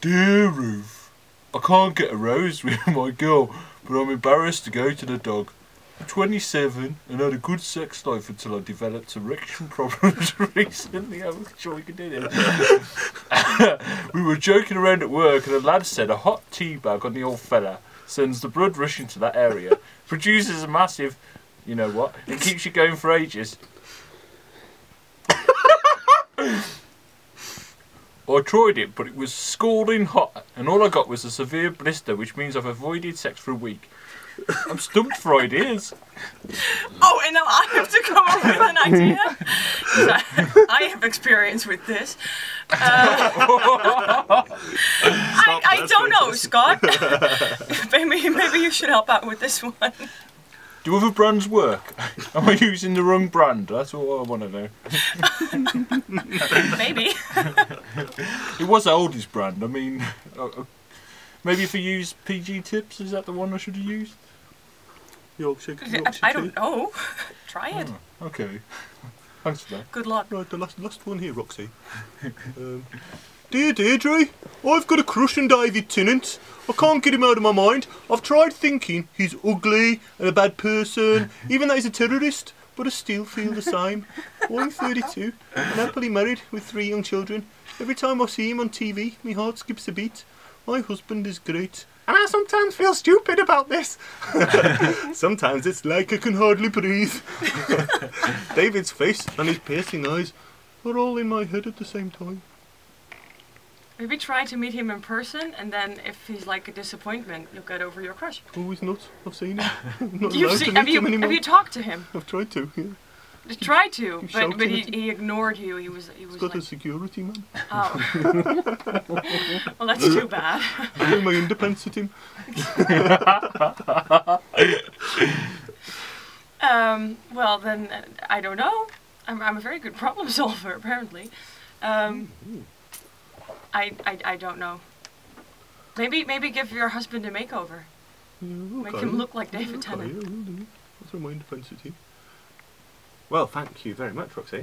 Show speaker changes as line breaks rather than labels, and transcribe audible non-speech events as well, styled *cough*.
Dear Ruth, I can't get a rose *laughs* with my girl, but I'm embarrassed to go to the dog. I'm 27 and had a good sex life until I developed erection *laughs* problems *laughs* recently. I'm sure we can do this. we were joking around at work and a lad said a hot tea bag on the old fella sends the blood rushing to that area, produces a massive, you know what, and keeps you going for ages. I tried it, but it was scalding hot, and all I got was a severe blister, which means I've avoided sex for a week. I'm stumped for ideas.
Oh, and now I have to come up with an idea. I, *laughs* I have experience with this. Uh, *laughs* I, I don't know, Scott. *laughs* maybe maybe you should help out with this one.
Do other brands work? *laughs* Am I using the wrong brand? That's all I want to know.
Maybe. *laughs*
It was the oldest brand. I mean, uh, uh, maybe if I use PG Tips, is that the one I should have used?
Yorkshire,
I,
Yorkshire
I
tea.
don't know. *laughs* Try it.
Okay. Thanks for that.
Good luck.
Right, the last, last one here, Roxy. *laughs* Um, Dear Deirdre, I've got a crush on David Tennant. I can't get him out of my mind. I've tried thinking he's ugly and a bad person, *laughs* even though he's a terrorist, but I still feel the same. I'm 32 and happily married with three young children. Every time I see him on TV, my heart skips a beat. My husband is great. And I sometimes feel stupid about this. *laughs* sometimes it's like I can hardly breathe. *laughs* David's face and his piercing eyes are all in my head at the same time.
Maybe try to meet him in person, and then if he's like a disappointment, you'll get over your crush.
Oh, he's not. I've seen him. I'm *laughs* not
You've
allowed
seen,
to
have
meet
you
him anymore.
have you talked to him?
I've tried to. Yeah.
Try to,
You
but but he, he ignored you. He was he
He's
was
got
like,
a security man.
oh. well, that's too bad.
I my him. *laughs*
Um, well, then I don't know. I'm, I'm a very good problem solver, apparently. Um, I, I, I don't know. Maybe maybe give your husband a makeover.
Yeah,
Make him look like David
okay,
Tennant.
yeah, will do. I'll my at him. Well, thank you very much, Roxy.